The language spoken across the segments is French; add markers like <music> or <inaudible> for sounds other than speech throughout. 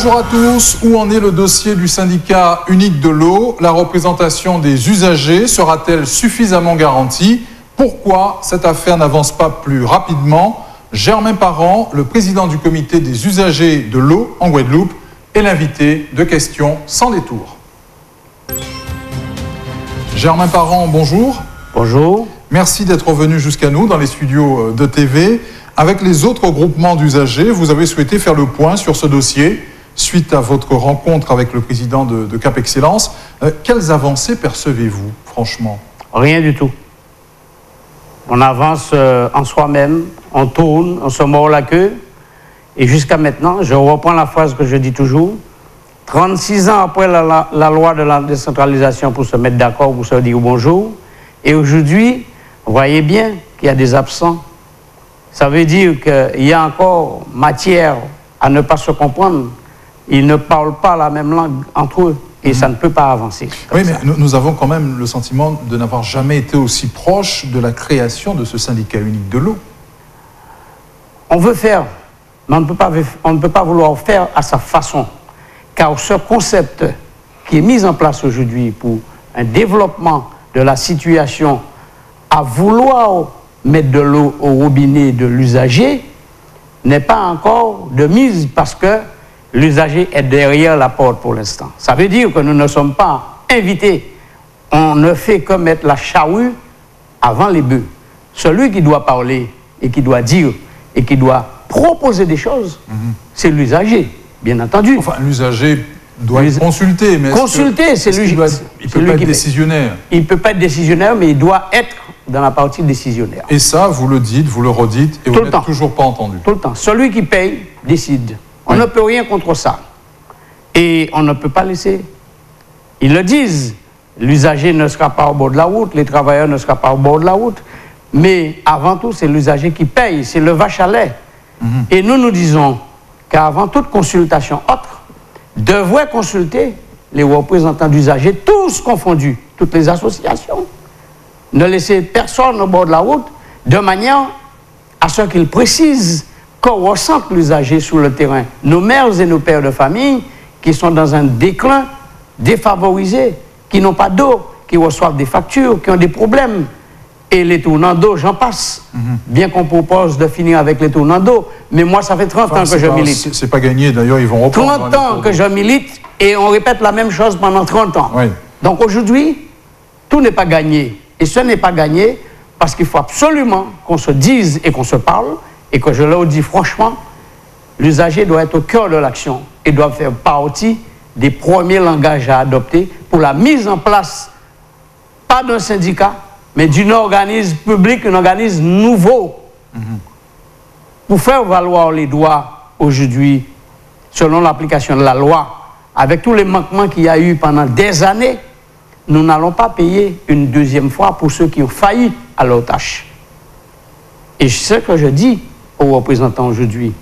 Bonjour à tous. Où en est le dossier du syndicat unique de l'eau? La représentation des usagers sera-t-elle suffisamment garantie? Pourquoi cette affaire n'avance pas plus rapidement? Germain Parent, le président du comité des usagers de l'eau en Guadeloupe, est l'invité de questions sans détour. Germain Parent, bonjour. Bonjour. Merci d'être venu jusqu'à nous dans les studios de TV. Avec les autres groupements d'usagers, vous avez souhaité faire le point sur ce dossier suite à votre rencontre avec le président de, Cap Excellence. Euh, quelles avancées percevez-vous, franchement? Rien du tout. On avance euh, en soi-même, on tourne, on se mord la queue. Et jusqu'à maintenant, je reprends la phrase que je dis toujours, 36 ans après la, la loi de la décentralisation pour se mettre d'accord, pour se dire bonjour, et aujourd'hui, vous voyez bien qu'il y a des absents ça veut dire qu'il y a encore matière à ne pas se comprendre. Ils ne parlent pas la même langue entre eux et ça ne peut pas avancer. Oui, mais nous, avons quand même le sentiment de n'avoir jamais été aussi proche de la création de ce syndicat unique de l'eau. On veut faire, mais on ne, peut pas, on ne peut pas vouloir faire à sa façon. Car ce concept qui est mis en place aujourd'hui pour un développement de la situation à vouloir mettre de l'eau au robinet de l'usager n'est pas encore de mise parce que l'usager est derrière la porte pour l'instant. Ça veut dire que nous ne sommes pas invités. On ne fait que mettre la charrue avant les bœufs. Celui qui doit parler et qui doit dire et qui doit proposer des choses, mhm. c'est l'usager, bien entendu. Enfin, l'usager doit être consulté, mais consulter, c'est lui. Il ne peut pas être décisionnaire. Il ne peut pas être décisionnaire, mais il doit être dans la partie décisionnaire. Et ça, vous le dites, vous le redites, et vous n'êtes toujours pas entendu. Tout le temps. Celui qui paye décide. On ne peut rien contre ça. Et on ne peut pas laisser. Ils le disent. L'usager ne sera pas au bord de la route, les travailleurs ne seront pas au bord de la route. Mais avant tout, c'est l'usager qui paye, c'est le vache à lait. Mhm. Et nous nous disons qu'avant toute consultation autre, devrait consulter les représentants d'usagers, tous confondus, toutes les associations, ne laisser personne au bord de la route, de manière à ce qu'ils précisent qu'on ressent l'usager sur le terrain. Nos mères et nos pères de famille qui sont dans un déclin, défavorisés, qui n'ont pas d'eau, qui reçoivent des factures, qui ont des problèmes. Et les tournants d'eau, j'en passe. Mhm. Bien qu'on propose de finir avec les tournants d'eau, mais moi, ça fait 30 ans que je milite. C'est pas gagné, d'ailleurs, ils vont reprendre. 30 ans que je milite et on répète la même chose pendant 30 ans. Donc aujourd'hui, tout n'est pas gagné. Et ce n'est pas gagné parce qu'il faut absolument qu'on se dise et qu'on se parle et que je leur dis franchement, l'usager doit être au cœur de l'action et doit faire partie des premiers langages à adopter pour la mise en place, pas d'un syndicat, mais d'un organisme public, un organisme nouveau, pour faire valoir les droits aujourd'hui, selon l'application de la loi, avec tous les manquements qu'il y a eu pendant des années, nous n'allons pas payer une deuxième fois pour ceux qui ont failli à leur tâche. Et ce que je dis aux représentants aujourd'hui,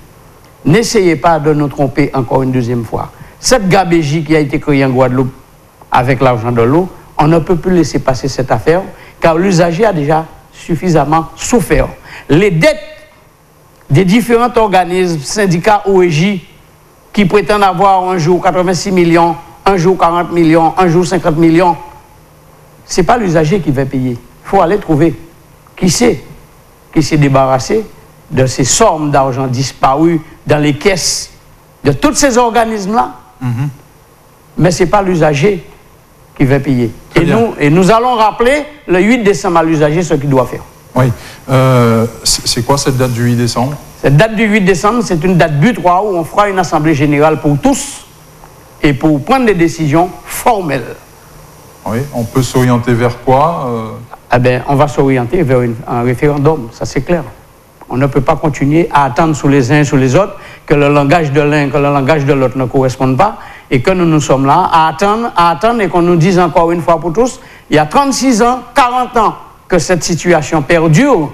n'essayez pas de nous tromper encore une deuxième fois. Cette gabégie qui a été créée en Guadeloupe avec l'argent de l'eau, on ne peut plus laisser passer cette affaire car l'usager a déjà suffisamment souffert. Les dettes des différents organismes, syndicats OEJ, qui prétendent avoir un jour 86 millions, un jour 40 millions, un jour 50 millions, ce n'est pas l'usager qui va payer. Il faut aller trouver qui c'est qui s'est débarrassé de ces sommes d'argent disparues dans les caisses de tous ces organismes-là. Mhm. Mais ce n'est pas l'usager qui va payer. Et nous, et nous allons rappeler le 8 décembre à l'usager ce qu'il doit faire. Oui. Euh, c'est quoi cette date du 8 décembre? Cette date du 8 décembre, c'est une date butoir où on fera une assemblée générale pour tous et pour prendre des décisions formelles. Oui, on peut s'orienter vers quoi euh? eh ben, On va s'orienter vers un référendum, ça c'est clair. On ne peut pas continuer à attendre sous les uns et sous les autres que le langage de l'un, que le langage de l'autre ne correspondent pas et que nous nous sommes là à attendre, à attendre et qu'on nous dise encore une fois pour tous, il y a 36 ans, 40 ans que cette situation perdure.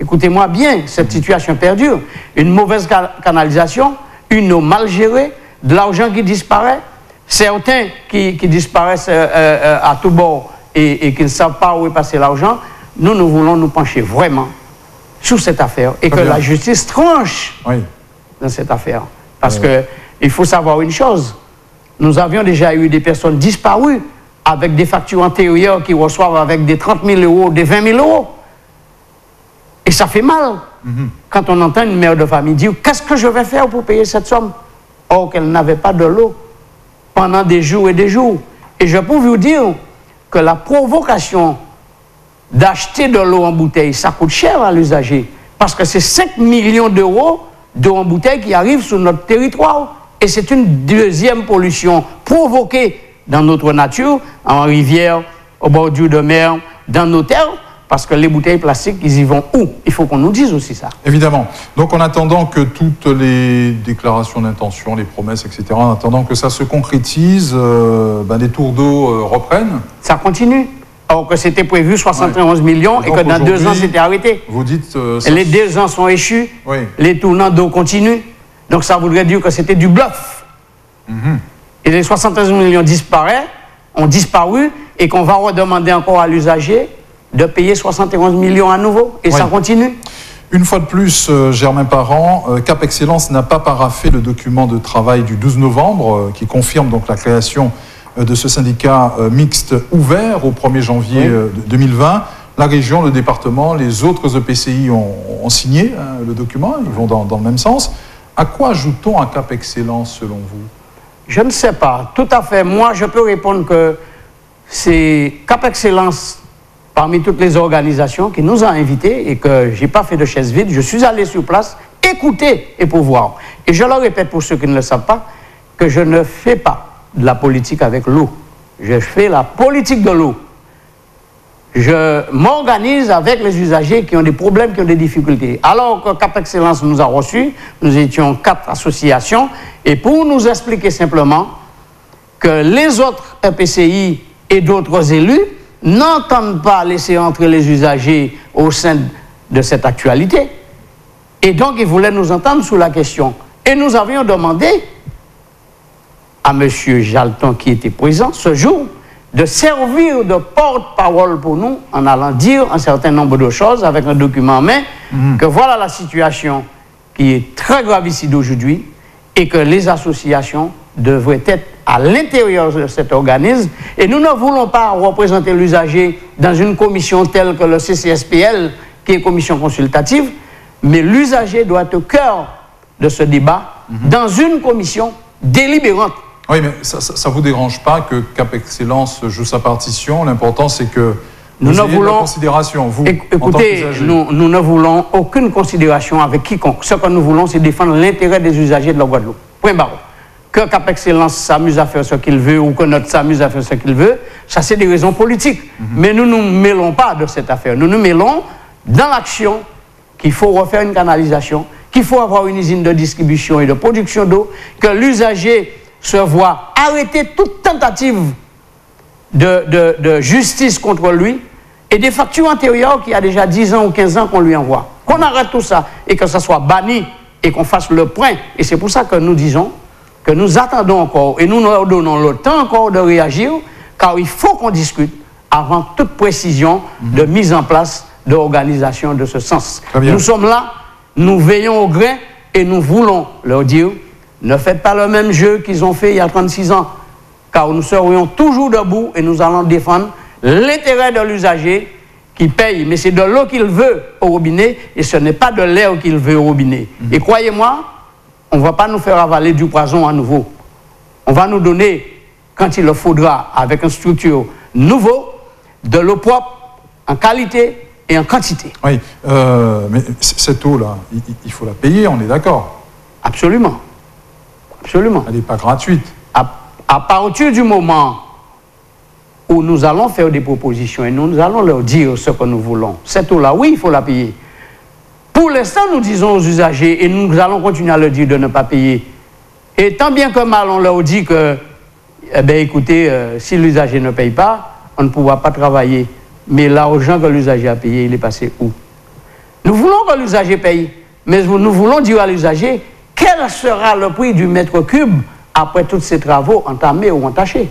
Écoutez-moi bien, cette situation perdure. Une mauvaise canalisation, une eau mal gérée, de l'argent qui disparaît, certains qui, disparaissent euh, euh, à tout bord et, qui ne savent pas où est passé l'argent, nous, nous voulons nous pencher vraiment sur cette affaire et que la justice tranche dans cette affaire. Parce que il faut savoir une chose. Nous avions déjà eu des personnes disparues avec des factures antérieures qui reçoivent avec des 30 000 euros, des 20 000 euros. Et ça fait mal mhm. quand on entend une mère de famille dire Qu'est-ce que je vais faire pour payer cette somme? Or qu'elle n'avait pas de l'eau pendant des jours et des jours. Et je peux vous dire que la provocation d'acheter de l'eau en bouteille, ça coûte cher à l'usager. Parce que c'est 5 millions d'euros d'eau en bouteille qui arrivent sur notre territoire. Et c'est une deuxième pollution provoquée dans notre nature, en rivière, au bordure de mer, dans nos terres. Parce que les bouteilles plastiques, ils y vont où? Il faut qu'on nous dise aussi ça. Évidemment. Donc en attendant que toutes les déclarations d'intention, les promesses, etc., en attendant que ça se concrétise, euh, ben, les tours d'eau euh, reprennent Ça continue. Alors que c'était prévu 71 millions et, que dans deux ans, c'était arrêté. Vous dites... Euh, les deux ans sont échus, les tournants d'eau continuent. Donc ça voudrait dire que c'était du bluff. Mhm. Et les 71 millions disparaissent, ont disparu, et qu'on va redemander encore à l'usager de payer 71 millions à nouveau. Et ça continue. Une fois de plus, euh, Germain Parent, euh, Cap Excellence n'a pas paraffé le document de travail du 12 novembre qui confirme donc la création euh, de ce syndicat euh, mixte ouvert au 1er janvier 2020. Euh, la région, le département, les autres EPCI ont, signé hein, le document, ils vont dans, le même sens. À quoi ajoute-t-on un cap excellence selon vous? Je ne sais pas. Tout à fait. Moi, je peux répondre que c'est cap excellence parmi toutes les organisations qui nous a invités et que je n'ai pas fait de chaise vide. Je suis allé sur place écouter et pour voir. Et je le répète pour ceux qui ne le savent pas, que je ne fais pas de la politique avec l'eau. Je fais la politique de l'eau. Je m'organise avec les usagers qui ont des problèmes, qui ont des difficultés. Alors que Cap Excellence nous a reçus, nous étions quatre associations, et pour nous expliquer simplement que les autres EPCI et d'autres élus n'entendent pas laisser entrer les usagers au sein de cette actualité. Et donc, ils voulaient nous entendre sur la question. Et nous avions demandé à M. Jalton qui était présent ce jour de servir de porte-parole pour nous en allant dire un certain nombre de choses avec un document en main, mhm. que voilà la situation qui est très grave ici d'aujourd'hui et que les associations devraient être à l'intérieur de cet organisme et nous ne voulons pas représenter l'usager dans une commission telle que le CCSPL, qui est commission consultative, mais l'usager doit être au cœur de ce débat mhm. dans une commission délibérante. Oui, mais ça ne vous dérange pas que Cap Excellence joue sa partition? L'important, c'est que nous ne voulons considération, vous, écoutez, nous, nous, ne voulons aucune considération avec quiconque. Ce que nous voulons, c'est défendre l'intérêt des usagers de la Guadeloupe. Point barreau. Que Cap Excellence s'amuse à faire ce qu'il veut ou que notre s'amuse à faire ce qu'il veut, ça c'est des raisons politiques. Mhm. Mais nous ne nous mêlons pas de cette affaire. Nous nous mêlons dans l'action qu'il faut refaire une canalisation, qu'il faut avoir une usine de distribution et de production d'eau, que l'usager se voit arrêter toute tentative de, justice contre lui et des factures antérieures qui a déjà 10 ans ou 15 ans qu'on lui envoie. Qu'on arrête tout ça et que ça soit banni et qu'on fasse le point. Et c'est pour ça que nous disons que nous attendons encore et nous nous donnons le temps encore de réagir car il faut qu'on discute avant toute précision de mise en place d'organisation de ce sens. Nous sommes là, nous veillons au grain et nous voulons leur dire ne faites pas le même jeu qu'ils ont fait il y a 36 ans, car nous serions toujours debout et nous allons défendre l'intérêt de l'usager qui paye, mais c'est de l'eau qu'il veut au robinet et ce n'est pas de l'air qu'il veut au robinet. Mhm. Et croyez-moi, on ne va pas nous faire avaler du poison à nouveau. On va nous donner, quand il le faudra, avec une structure nouveau, de l'eau propre en qualité et en quantité. Oui, euh, mais cette eau-là, il faut la payer, on est d'accord Absolument. Absolument. Elle n'est pas gratuite. À, partir du moment où nous allons faire des propositions et nous, allons leur dire ce que nous voulons, cette eau-là, oui, il faut la payer. Pour l'instant, nous disons aux usagers, et nous allons continuer à leur dire de ne pas payer. Et tant bien que mal, on leur dit que, eh bien, écoutez, euh, si l'usager ne paye pas, on ne pourra pas travailler. Mais l'argent que l'usager a payé, il est passé où? Nous voulons que l'usager paye, mais nous voulons dire à l'usager, quel sera le prix du mètre cube après tous ces travaux entamés ou entachés?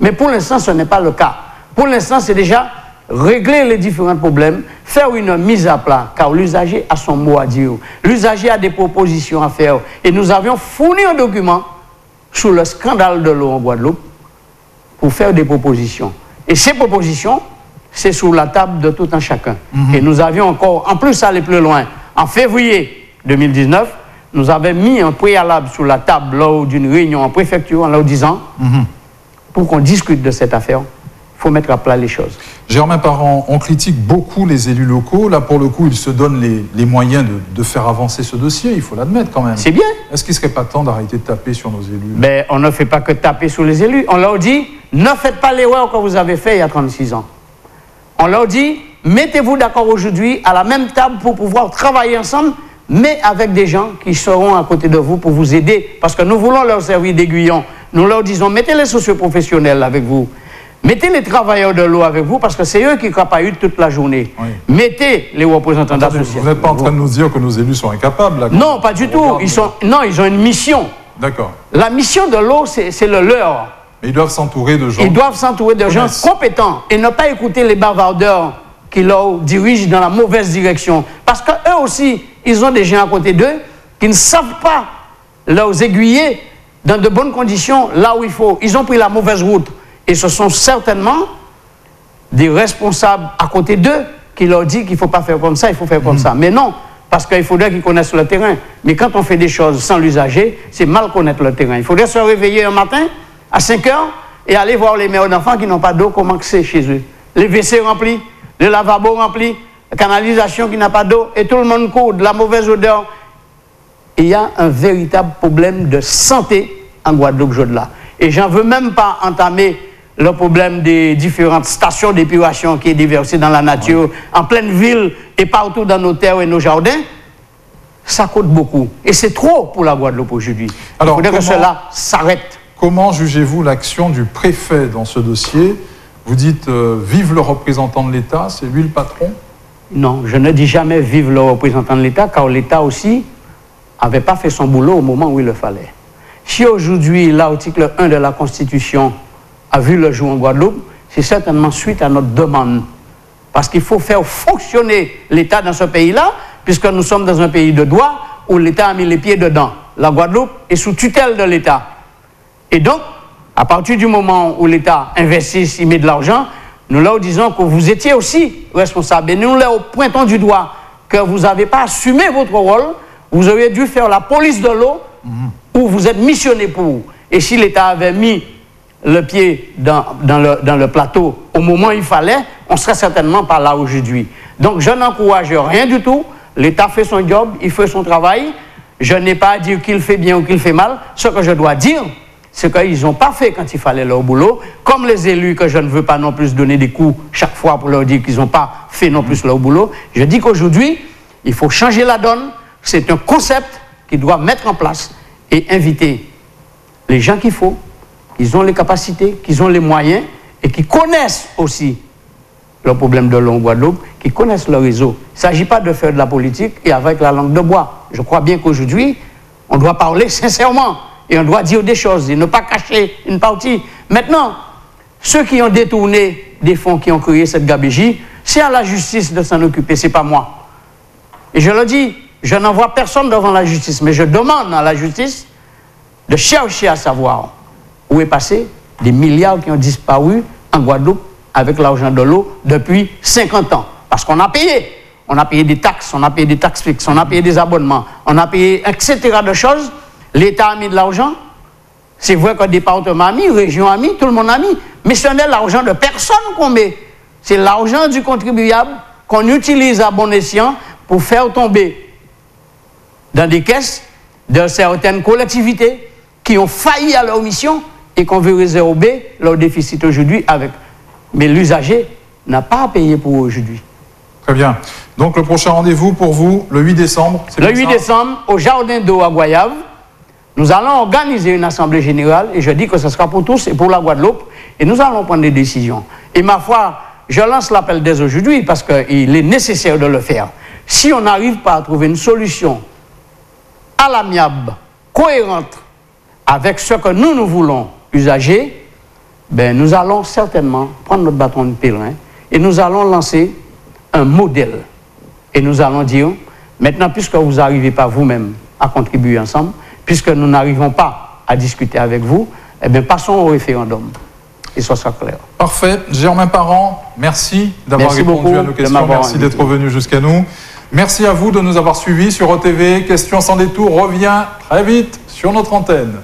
Mais pour l'instant, ce n'est pas le cas. Pour l'instant, c'est déjà régler les différents problèmes, faire une mise à plat, car l'usager a son mot à dire. L'usager a des propositions à faire. Et nous avions fourni un document sur le scandale de l'eau en Guadeloupe pour faire des propositions. Et ces propositions, c'est sur la table de tout un chacun. Mhm. Et nous avions encore, en plus, aller plus loin. En février 2019, nous avions mis un préalable sur la table lors d'une réunion en préfecture en leur disant, mhm. pour qu'on discute de cette affaire, il faut mettre à plat les choses. Germain Parent, on critique beaucoup les élus locaux. Là, pour le coup, ils se donnent les, moyens de, faire avancer ce dossier, il faut l'admettre quand même. C'est bien. Est-ce qu'il ne serait pas temps d'arrêter de taper sur nos élus? Mais on ne fait pas que taper sur les élus. On leur dit, ne faites pas l'erreur que vous avez fait il y a 36 ans. On leur dit, mettez-vous d'accord aujourd'hui à la même table pour pouvoir travailler ensemble, mais avec des gens qui seront à côté de vous pour vous aider. Parce que nous voulons leur servir d'aiguillon. Nous leur disons, mettez les socioprofessionnels avec vous. Mettez les travailleurs de l'eau avec vous parce que c'est eux qui eu toute la journée. Mettez les représentants d'associations. Vous n'êtes pas en train de nous dire que nos élus sont incapables là, Non, pas du tout. Ils sont, non, ils ont une mission. D'accord. La mission de l'eau, c'est le leur. ils doivent s'entourer de gens. Ils doivent s'entourer de gens compétents et ne pas écouter les bavardeurs qui leur dirigent dans la mauvaise direction. Parce qu'eux aussi, ils ont des gens à côté d'eux qui ne savent pas leur aiguiller dans de bonnes conditions là où il faut. Ils ont pris la mauvaise route. Et ce sont certainement des responsables à côté d'eux qui leur disent qu'il ne faut pas faire comme ça, il faut faire comme mhm. ça. Mais non, parce qu'il faudrait qu'ils connaissent le terrain. Mais quand on fait des choses sans l'usager, c'est mal connaître le terrain. Il faudrait se réveiller un matin à 5 heures et aller voir les mères d'enfants qui n'ont pas d'eau, comment c'est chez eux. Les WC remplis, les lavabos remplis, la canalisation qui n'a pas d'eau, et tout le monde court, de la mauvaise odeur. il y a un véritable problème de santé en Guadeloupe-Jodela. Et j'en veux même pas entamer le problème des différentes stations d'épuration qui est déversée dans la nature, en pleine ville et partout dans nos terres et nos jardins, ça coûte beaucoup. Et c'est trop pour la Guadeloupe aujourd'hui. Il faudrait que cela s'arrête. Comment jugez-vous l'action du préfet dans ce dossier? Vous dites euh, vive le représentant de l'État, c'est lui le patron Non, je ne dis jamais vive le représentant de l'État, car l'État aussi n'avait pas fait son boulot au moment où il le fallait. Si aujourd'hui l'article 1 de la Constitution a vu le jour en Guadeloupe, c'est certainement suite à notre demande. Parce qu'il faut faire fonctionner l'État dans ce pays-là, puisque nous sommes dans un pays de droit où l'État a mis les pieds dedans. La Guadeloupe est sous tutelle de l'État. Et donc, à partir du moment où l'État investit, il met de l'argent, nous leur disons que vous étiez aussi responsable. Et nous leur pointons du doigt que vous n'avez pas assumé votre rôle, vous auriez dû faire la police de l'eau, où vous êtes missionné pour. Et si l'État avait mis le pied dans, le, plateau au moment où il fallait, on serait certainement pas là aujourd'hui. Donc je n'encourage rien du tout. L'État fait son job, il fait son travail. Je n'ai pas à dire qu'il fait bien ou qu'il fait mal. Ce que je dois dire, c'est qu'ils n'ont pas fait quand il fallait leur boulot, comme les élus que je ne veux pas non plus donner des coups chaque fois pour leur dire qu'ils n'ont pas fait non plus leur boulot. Je dis qu'aujourd'hui, il faut changer la donne. C'est un concept qu'ils doivent mettre en place et inviter les gens qu'il faut, qu'ils ont les capacités, qu'ils ont les moyens et qui connaissent aussi le problème de l'eau Guadeloupe, qui connaissent le réseau. Il ne s'agit pas de faire de la politique et avec la langue de bois. Je crois bien qu'aujourd'hui, on doit parler <laughs> sincèrement et on doit dire des choses et ne pas cacher une partie. Maintenant, ceux qui ont détourné des fonds qui ont créé cette gabégie, c'est à la justice de s'en occuper, ce n'est pas moi. Et je le dis, je n'envoie personne devant la justice, mais je demande à la justice de chercher à savoir où est passé des milliards qui ont disparu en Guadeloupe avec l'argent de l'eau depuis 50 ans. Parce qu'on a payé. On a payé des taxes, on a payé des taxes fixes, on a payé des abonnements, on a payé etc. de choses. L'État a mis de l'argent. C'est vrai que le département a mis, la région a mis, tout le monde a mis. Mais ce n'est l'argent de personne qu'on met. C'est l'argent du contribuable qu'on utilise à bon escient pour faire tomber dans des caisses de certaines collectivités qui ont failli à leur mission et qu'on veut résorber leur déficit aujourd'hui avec. Mais l'usager n'a pas à payer pour aujourd'hui. Très bien. Donc le prochain rendez-vous pour vous, le 8 décembre Le 8 décembre, au Jardin d'eau à Guayave, nous allons organiser une assemblée générale, et je dis que ce sera pour tous et pour la Guadeloupe, et nous allons prendre des décisions. Et ma foi, je lance l'appel dès aujourd'hui parce qu'il est nécessaire de le faire. Si on n'arrive pas à trouver une solution à l'amiable, cohérente avec ce que nous, nous voulons usager, ben, nous allons certainement prendre notre bâton de pèlerin et nous allons lancer un modèle. Et nous allons dire, maintenant, puisque vous n'arrivez pas vous-même à contribuer ensemble, puisque nous n'arrivons pas à discuter avec vous, eh bien, passons au référendum. Et soit ça clair. Parfait. Germain Parent, merci d'avoir répondu à nos questions. Merci d'être venu jusqu'à nous. Merci à vous de nous avoir suivis sur OTV. Question sans détour revient très vite sur notre antenne.